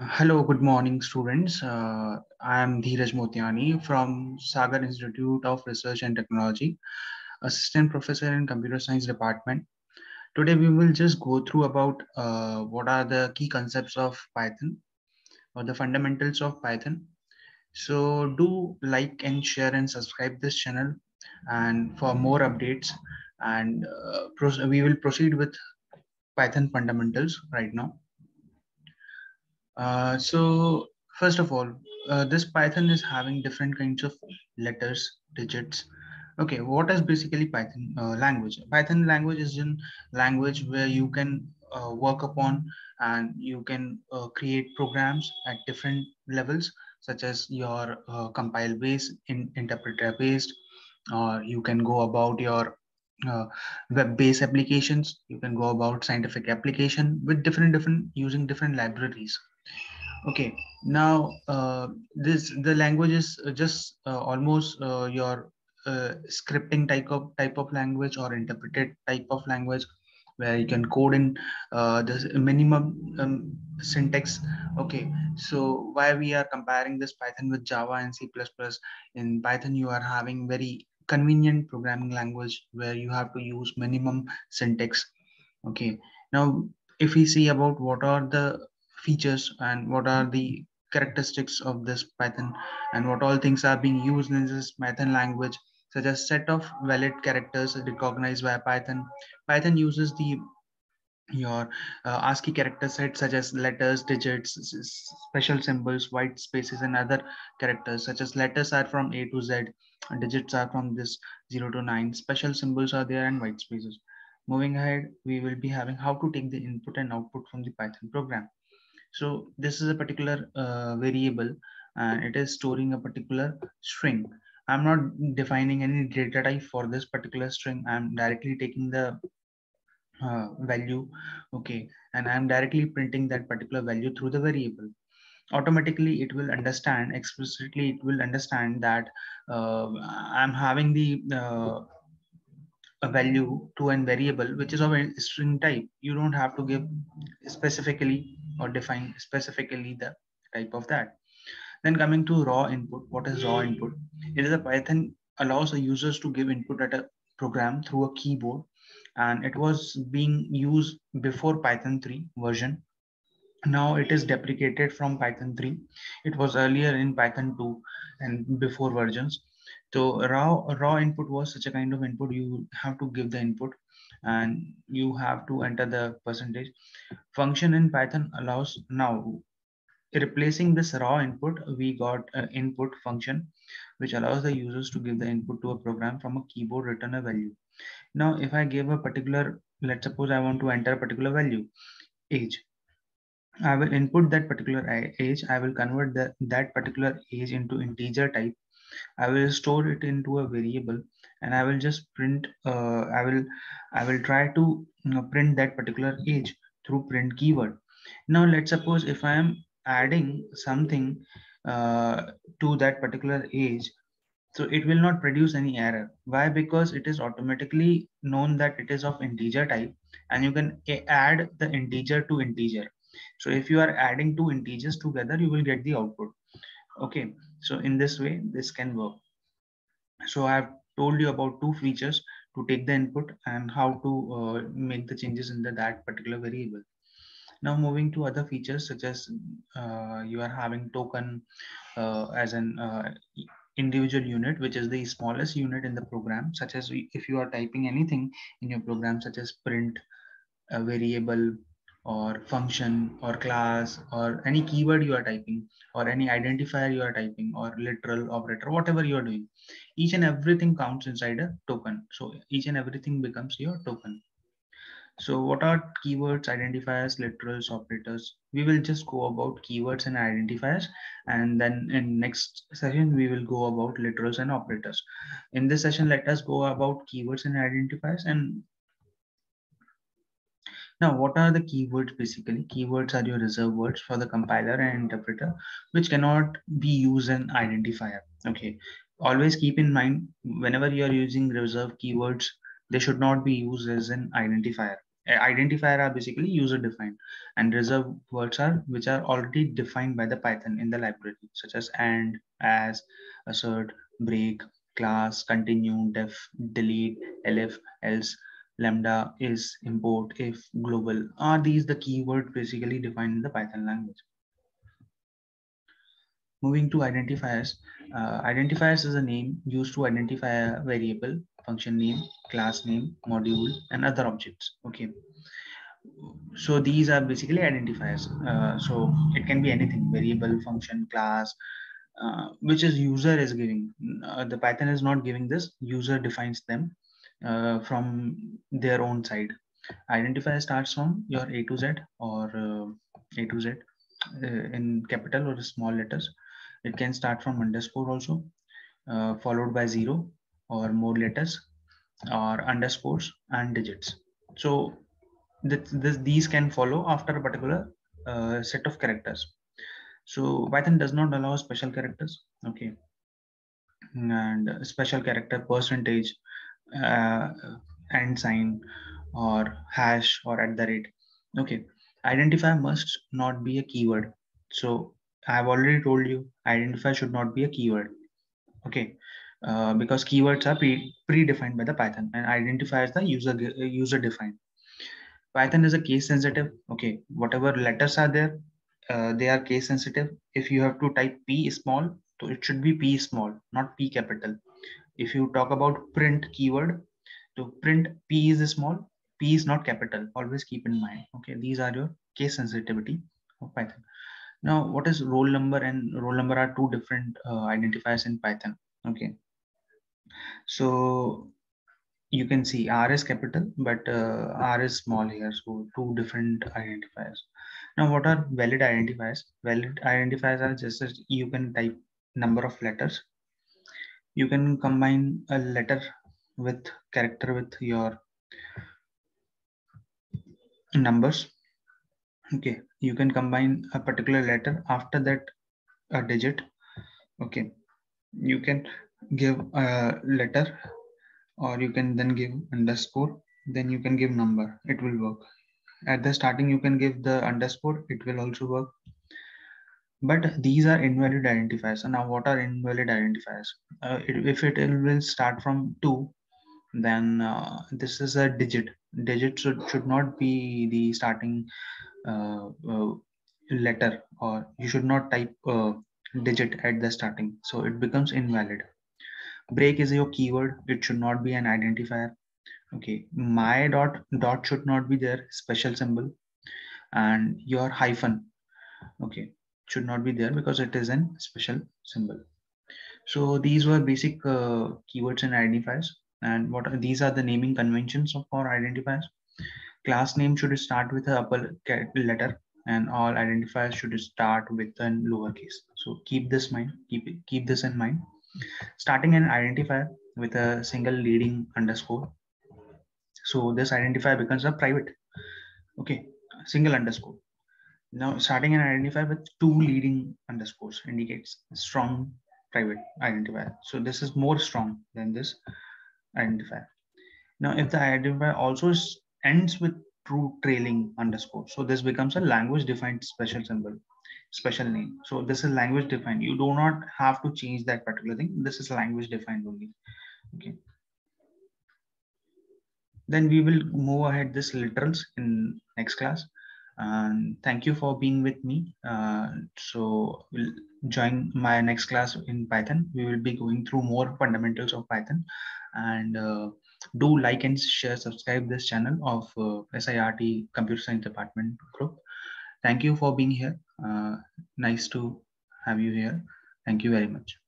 Hello, good morning, students. Uh, I am Dheeraj Motiani from Sagar Institute of Research and Technology, Assistant Professor in Computer Science Department. Today, we will just go through about uh, what are the key concepts of Python or the fundamentals of Python. So do like and share and subscribe this channel and for more updates and uh, we will proceed with Python fundamentals right now. Uh, so first of all, uh, this Python is having different kinds of letters, digits. Okay, what is basically Python uh, language? Python language is in language where you can uh, work upon and you can uh, create programs at different levels, such as your uh, compile based, in, interpreter based, or you can go about your web-based applications. You can go about scientific application with different different using different libraries okay. Now uh, this the language is just uh, almost uh, your uh, scripting type of type of language or interpreted type of language where you can code in uh, the minimum um, syntax. Okay. So why we are comparing this python with java and c++ in python you are having very convenient programming language where you have to use minimum syntax. Okay. Now if we see about what are the features and what are the characteristics of this Python and what all things are being used in this Python language, such as set of valid characters recognized by Python. Python uses the your uh, ASCII character set such as letters, digits, special symbols, white spaces, and other characters such as letters are from A to Z, digits are from this 0 to 9, special symbols are there and white spaces. Moving ahead, we will be having how to take the input and output from the Python program. So this is a particular uh, variable and it is storing a particular string. I'm not defining any data type for this particular string. I'm directly taking the uh, value. Okay. And I'm directly printing that particular value through the variable. Automatically, it will understand explicitly, it will understand that uh, I'm having the uh, a value to a variable which is of a string type you don't have to give specifically or define specifically the type of that. Then coming to raw input, what is raw input? It is a Python allows the users to give input at a program through a keyboard and it was being used before Python 3 version. Now it is deprecated from Python 3. It was earlier in Python 2 and before versions. So raw raw input was such a kind of input you have to give the input and you have to enter the percentage. Function in Python allows now replacing this raw input, we got an input function, which allows the users to give the input to a program from a keyboard return a value. Now, if I give a particular, let's suppose I want to enter a particular value, age. I will input that particular age. I will convert that, that particular age into integer type. I will store it into a variable and I will just print, uh, I will, I will try to you know, print that particular age through print keyword. Now let's suppose if I am adding something uh, to that particular age, so it will not produce any error. Why? Because it is automatically known that it is of integer type and you can add the integer to integer. So if you are adding two integers together, you will get the output. Okay, so in this way, this can work. So I have told you about two features to take the input and how to uh, make the changes in the, that particular variable. Now moving to other features such as uh, you are having token uh, as an uh, individual unit, which is the smallest unit in the program, such as if you are typing anything in your program, such as print, a variable, or function, or class, or any keyword you are typing, or any identifier you are typing, or literal operator, whatever you are doing, each and everything counts inside a token. So each and everything becomes your token. So what are keywords, identifiers, literals, operators? We will just go about keywords and identifiers. And then in next session, we will go about literals and operators. In this session, let us go about keywords and identifiers. And now, what are the keywords basically? Keywords are your reserve words for the compiler and interpreter, which cannot be used an identifier. Okay. Always keep in mind, whenever you are using reserve keywords, they should not be used as an identifier identifier are basically user defined and reserve words are which are already defined by the python in the library such as and as assert break class continue def delete elif else lambda is import if global are these the keyword basically defined in the python language? Moving to identifiers uh, identifiers is a name used to identify a variable function name class name module and other objects okay? So these are basically identifiers uh, so it can be anything variable function class uh, which is user is giving. Uh, the python is not giving this user defines them uh, from their own side. Identifier starts from your A to Z or uh, A to Z uh, in capital or small letters. It can start from underscore also, uh, followed by zero or more letters or underscores and digits. So this, this, these can follow after a particular uh, set of characters. So Python does not allow special characters. Okay. And special character percentage uh, and sign or hash or at the rate. Okay, identifier must not be a keyword. So I've already told you identifier should not be a keyword. Okay, uh, because keywords are pre predefined by the Python and identifier is the user user defined. Python is a case sensitive. Okay, whatever letters are there, uh, they are case sensitive. If you have to type P small, so it should be P small, not P capital if you talk about print keyword to print p is small p is not capital. Always keep in mind okay? These are your case sensitivity of python. Now what is roll number? And roll number are two different uh, identifiers in python okay? So you can see r is capital but uh, r is small here. So two different identifiers. Now what are valid identifiers? Valid identifiers are just as you can type number of letters you can combine a letter with character with your numbers. Okay you can combine a particular letter after that a digit. Okay you can give a letter or you can then give underscore then you can give number. It will work. At the starting you can give the underscore. It will also work but these are invalid identifiers. So now what are invalid identifiers? Uh, if it will start from 2 then uh, this is a digit. Digit should, should not be the starting uh, uh letter or you should not type uh, digit at the starting. So it becomes invalid. Break is your keyword. It should not be an identifier. Okay. My dot dot should not be there. Special symbol. And your hyphen. Okay should not be there because it is an special symbol. So these were basic uh, keywords and identifiers. And what are, these are the naming conventions of our identifiers. Class name should start with a upper letter and all identifiers should start with a lowercase. So keep this mind, keep it, keep this in mind. Starting an identifier with a single leading underscore. So this identifier becomes a private. Okay, single underscore. Now starting an identifier with two leading underscores indicates strong private identifier. So this is more strong than this identifier. Now if the identifier also ends with true trailing underscore, so this becomes a language defined special symbol, special name. So this is language defined. You do not have to change that particular thing. This is language defined only. Okay. Then we will move ahead this literals in next class and thank you for being with me. Uh, so we'll join my next class in python. We will be going through more fundamentals of python. And uh, do like and share subscribe this channel of uh, sirt computer science department group. Thank you for being here. Uh, nice to have you here. Thank you very much